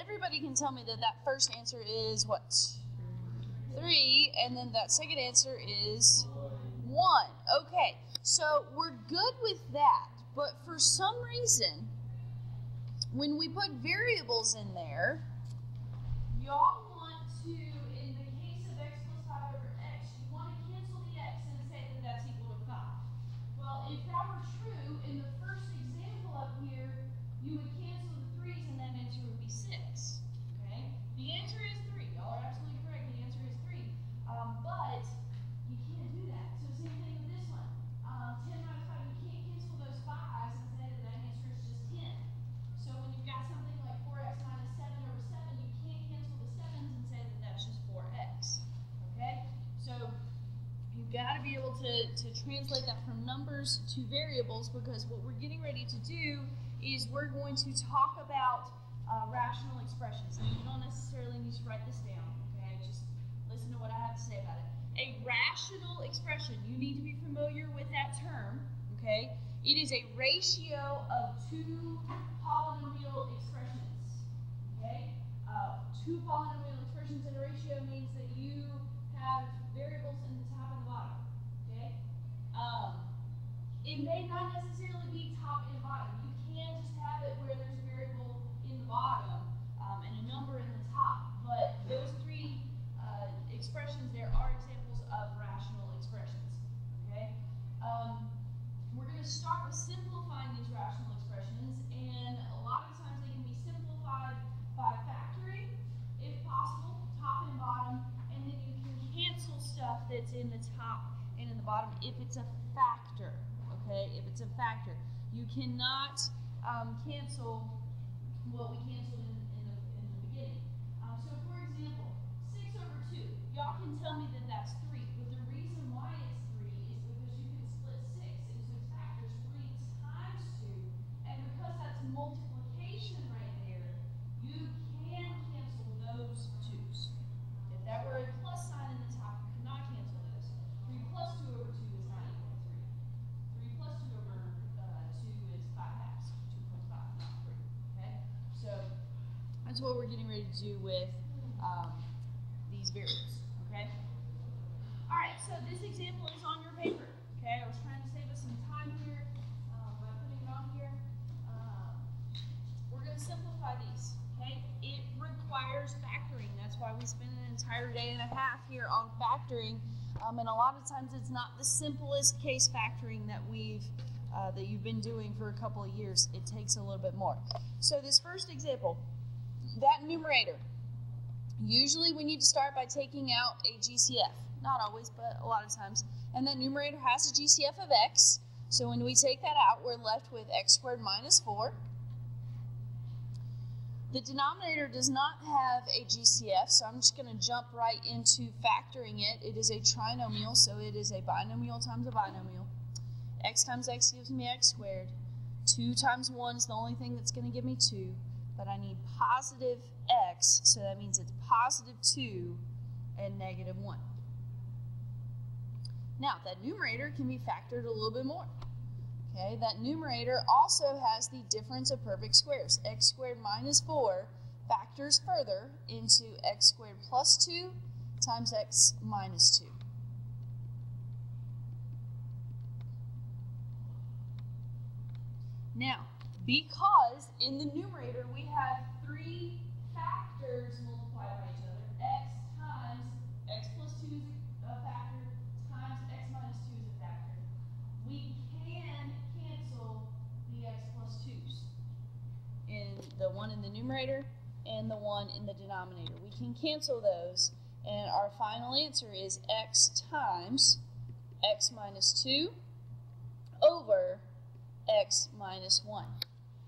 everybody can tell me that that first answer is what? Three, and then that second answer is one. Okay, so we're good with that, but for some reason, when we put variables in there, y'all want to, in the case of x plus 5 over x, you want to cancel the x and say that that's equal to 5. Well, if that were true, in the first example up here, you would cancel the 3's and that answer would be 6. Okay? The answer is 3. Y'all are absolutely correct. The answer is 3. Um, but you can't do that. So same thing with this one. Um, 10 minus 5, you can't cancel those 5's and say that that answer is just 10. So when you've got something like 4x minus 7 over 7, you can't cancel the 7's and say that that's just 4x. Okay? So you've got to be to, to translate that from numbers to variables because what we're getting ready to do is we're going to talk about uh, rational expressions. Now, you don't necessarily need to write this down, okay? Just listen to what I have to say about it. A rational expression, you need to be familiar with that term, okay? It is a ratio of two polynomial expressions, okay? Uh, two polynomial expressions in a ratio means that you have variables in the top and the bottom? Um, it may not necessarily be top and bottom. You can just have it where there's a variable in the bottom um, and a number in the top, but those three uh, expressions there are examples of rational expressions, okay? Um, we're going to start with simplifying these rational expressions, and a lot of times they can be simplified by factoring, if possible, top and bottom, and then you can cancel stuff that's in the top bottom if it's a factor, okay? If it's a factor. You cannot um, cancel what we canceled in, in, the, in the beginning. Um, so, for example, 6 over 2. Y'all can tell me that that's 3, but the reason why it's 3 is because you can split 6 into its factors 3 times 2, and because that's multiplication right there, you can cancel those 2's. If that were a plus sign in the top, you could not cancel those. 3 plus 2 over 2 is not equal to 3. 3 plus 2 over uh, 2 is 5 halves. 2 plus 5, not 3. Okay? So that's what we're getting ready to do with um, these variables. Okay? All right, so this example is on your paper. Okay, I was trying to save us some time here um, by putting it on here. Um, we're going to simplify these. Okay, it requires factoring. That's why we spend an entire day and a half here on factoring. Um, and a lot of times it's not the simplest case factoring that we've uh, that you've been doing for a couple of years. It takes a little bit more. So this first example, that numerator. Usually we need to start by taking out a GCF. Not always, but a lot of times. And that numerator has a GCF of x. So when we take that out, we're left with x squared minus 4. The denominator does not have a GCF, so I'm just going to jump right into factoring it. It is a trinomial, so it is a binomial times a binomial. x times x gives me x squared. 2 times 1 is the only thing that's going to give me 2, but I need positive x, so that means it's positive 2 and negative 1. Now, that numerator can be factored a little bit more. Okay, that numerator also has the difference of perfect squares. x squared minus 4 factors further into x squared plus 2 times x minus 2. Now, because in the numerator we have three factors multiplied by each other, x times x plus 2 is a factor times x minus 2 is a factor, we can cancel the x plus 2's in the one in the numerator and the one in the denominator. We can cancel those, and our final answer is x times x minus 2 over x minus 1.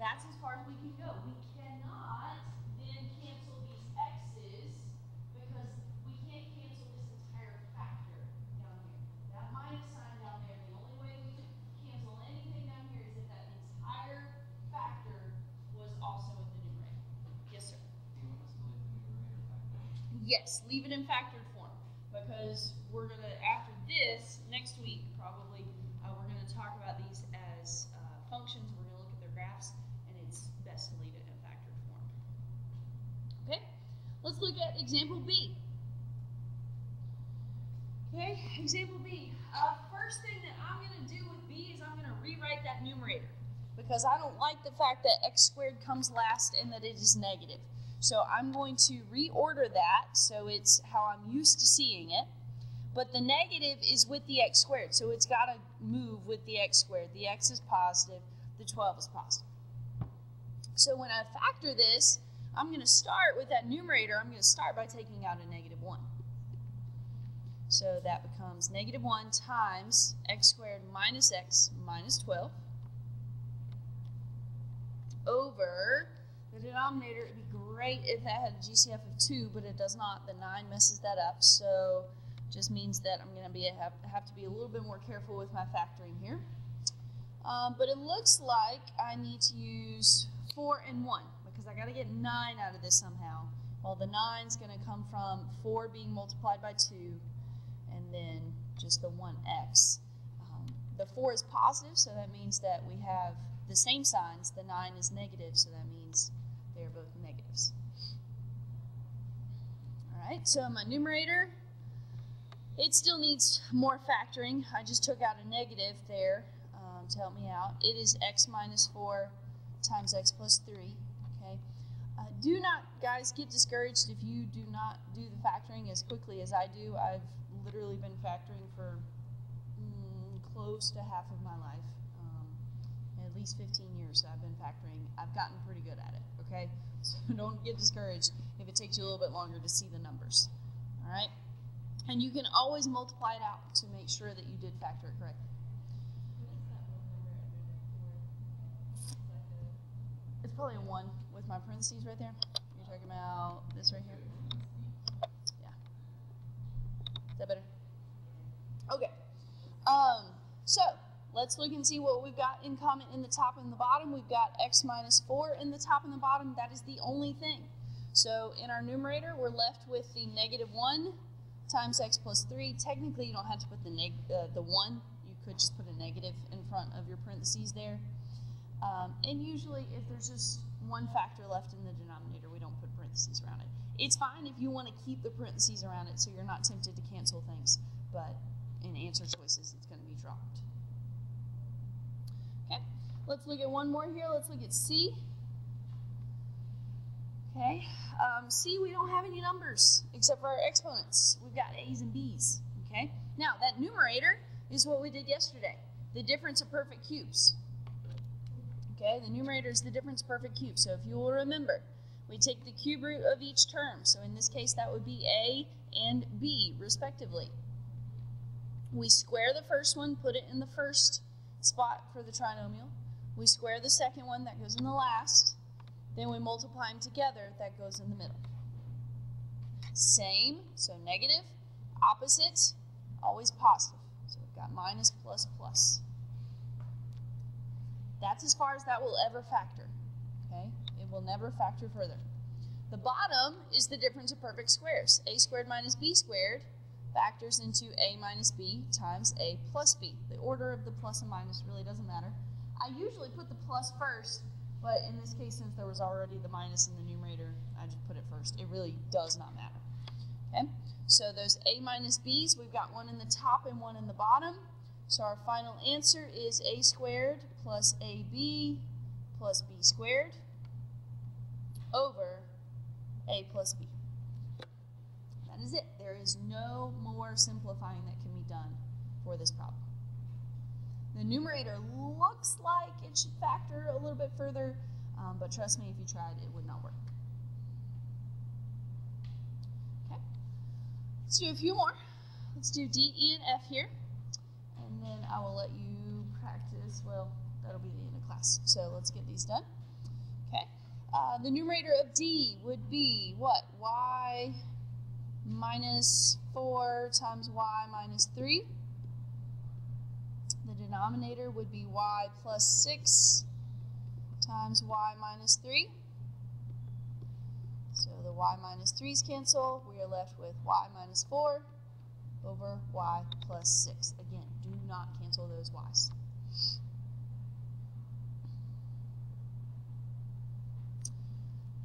That's as far as we can go. We cannot then cancel these x's because we can't cancel this entire factor down here. That minus sign down there, the only way we can cancel anything down here is if that entire factor was also in the numerator. Yes, sir. Do you want us to leave the numerator factor? Yes, leave it in factored form because we're gonna after this next week probably uh, we're gonna talk about these as uh, functions. We're gonna look at their graphs, form. Let's look at example B. Okay, example B. Uh, first thing that I'm going to do with B is I'm going to rewrite that numerator because I don't like the fact that x squared comes last and that it is negative. So I'm going to reorder that so it's how I'm used to seeing it. But the negative is with the x squared, so it's got to move with the x squared. The x is positive, the 12 is positive. So when I factor this, I'm going to start with that numerator. I'm going to start by taking out a negative 1. So that becomes negative 1 times x squared minus x minus 12 over the denominator. It would be great if that had a GCF of 2, but it does not. The 9 messes that up. So just means that I'm going to be have, have to be a little bit more careful with my factoring here. Um, but it looks like I need to use 4 and 1 because I got to get 9 out of this somehow. Well, the 9 is going to come from 4 being multiplied by 2 and then just the 1x. Um, the 4 is positive, so that means that we have the same signs. The 9 is negative, so that means they are both negatives. All right, so my numerator, it still needs more factoring. I just took out a negative there um, to help me out. It is x minus 4 times x plus 3. Okay. Uh, do not, guys, get discouraged if you do not do the factoring as quickly as I do. I've literally been factoring for mm, close to half of my life. Um, at least 15 years I've been factoring. I've gotten pretty good at it, okay? So don't get discouraged if it takes you a little bit longer to see the numbers, all right? And you can always multiply it out to make sure that you did factor it correctly. It's probably a 1 with my parentheses right there. You're talking about this right here? Yeah. Is that better? Okay. Um, so, let's look and see what we've got in common in the top and the bottom. We've got x minus 4 in the top and the bottom. That is the only thing. So, in our numerator, we're left with the negative 1 times x plus 3. Technically, you don't have to put the, neg uh, the 1. You could just put a negative in front of your parentheses there. Um, and usually, if there's just one factor left in the denominator, we don't put parentheses around it. It's fine if you want to keep the parentheses around it so you're not tempted to cancel things, but in answer choices, it's going to be dropped. Okay, let's look at one more here. Let's look at C. Okay, um, C, we don't have any numbers except for our exponents. We've got A's and B's. Okay, now that numerator is what we did yesterday, the difference of perfect cubes. Okay, the numerator is the difference perfect cube. So if you will remember, we take the cube root of each term. So in this case, that would be A and B, respectively. We square the first one, put it in the first spot for the trinomial. We square the second one, that goes in the last. Then we multiply them together, that goes in the middle. Same, so negative, opposite, always positive. So we've got minus, plus, plus. That's as far as that will ever factor. Okay? It will never factor further. The bottom is the difference of perfect squares. a squared minus b squared factors into a minus b times a plus b. The order of the plus and minus really doesn't matter. I usually put the plus first, but in this case, since there was already the minus in the numerator, I just put it first. It really does not matter. Okay? So those a minus b's, we've got one in the top and one in the bottom. So our final answer is a squared plus ab plus b squared over a plus b. That is it. There is no more simplifying that can be done for this problem. The numerator looks like it should factor a little bit further, um, but trust me, if you tried, it would not work. Okay, let's do a few more. Let's do D, E, and F here, and then I will let you practice. Well, that'll be the end of class. So let's get these done. Okay, uh, the numerator of D would be what? Y minus 4 times y minus 3. The denominator would be y plus 6 times y minus 3. So the y minus 3's cancel. We are left with y minus 4 over y plus 6. Again, do not cancel those y's.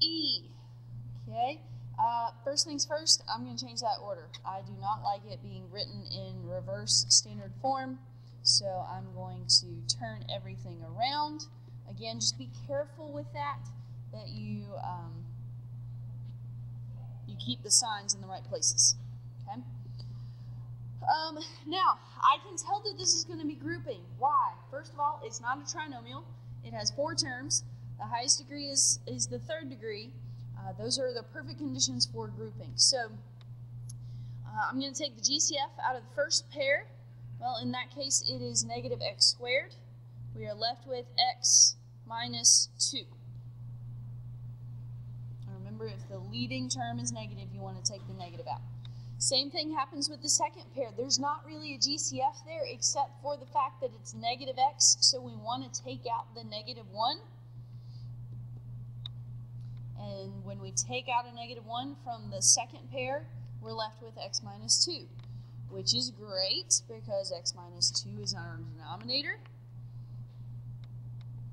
E. Okay. Uh, first things first, I'm going to change that order. I do not like it being written in reverse standard form, so I'm going to turn everything around. Again, just be careful with that, that you um, you keep the signs in the right places. Okay. Um, now, I can tell that this is going to be grouping. Why? First of all, it's not a trinomial. It has four terms. The highest degree is, is the third degree. Uh, those are the perfect conditions for grouping. So uh, I'm going to take the GCF out of the first pair. Well, in that case, it is negative x squared. We are left with x minus 2. Remember, if the leading term is negative, you want to take the negative out. Same thing happens with the second pair. There's not really a GCF there except for the fact that it's negative x, so we want to take out the negative 1. And when we take out a negative 1 from the second pair, we're left with x minus 2, which is great because x minus 2 is our denominator.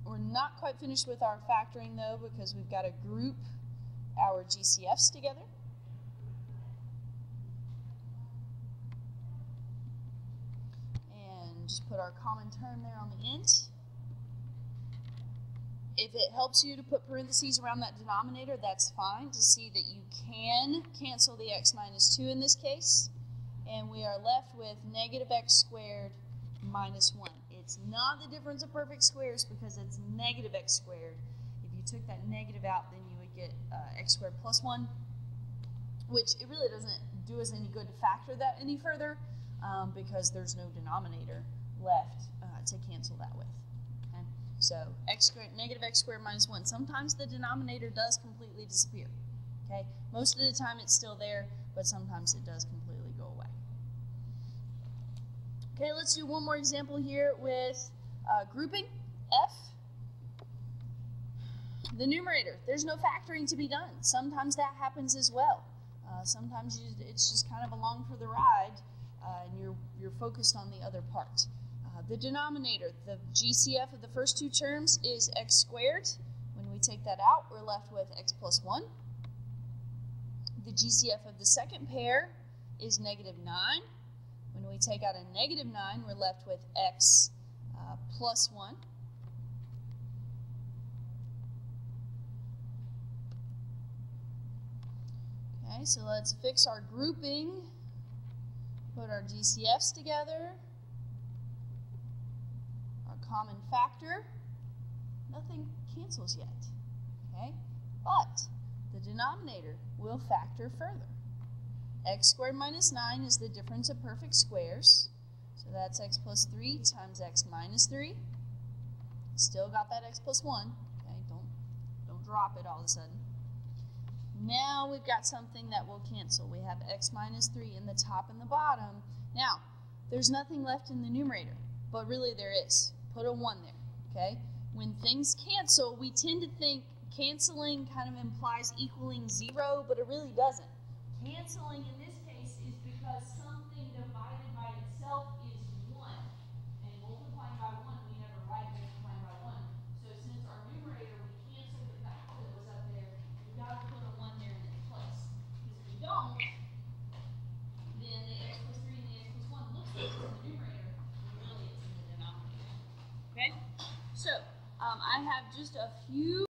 We're not quite finished with our factoring though because we've got to group our GCFs together. And just put our common term there on the end. If it helps you to put parentheses around that denominator, that's fine to see that you can cancel the x minus 2 in this case. And we are left with negative x squared minus 1. It's not the difference of perfect squares because it's negative x squared. If you took that negative out, then you would get uh, x squared plus 1, which it really doesn't do us any good to factor that any further um, because there's no denominator left uh, to cancel that with. Okay? So x squared, negative x squared minus 1. Sometimes the denominator does completely disappear. Okay? Most of the time it's still there, but sometimes it does completely go away. Okay, let's do one more example here with uh, grouping f. The numerator, there's no factoring to be done. Sometimes that happens as well. Uh, sometimes you, it's just kind of along for the ride uh, and you're, you're focused on the other part. Uh, the denominator, the GCF of the first two terms is x squared. When we take that out, we're left with x plus 1. The GCF of the second pair is negative 9. When we take out a negative 9, we're left with x uh, plus 1. Okay, so let's fix our grouping. Put our GCFs together. Common factor. Nothing cancels yet. Okay, but the denominator will factor further x squared minus 9 is the difference of perfect squares. So that's x plus 3 times x minus 3. Still got that x plus 1. Okay, don't, don't drop it all of a sudden. Now we've got something that will cancel. We have x minus 3 in the top and the bottom. Now, there's nothing left in the numerator, but really there is. Put a 1 there, okay? When things cancel, we tend to think canceling kind of implies equaling 0, but it really doesn't. Canceling in this case is because something divided by itself is 1. And multiplying by 1, we never write multiplying by 1. So since our numerator, we canceled the factor that was up there, we've got to put a 1 there in its place. Because if we don't, then the x plus 3 and the x plus 1 looks like it's in the numerator, but really it's in the denominator. Okay? So, um, I have just a few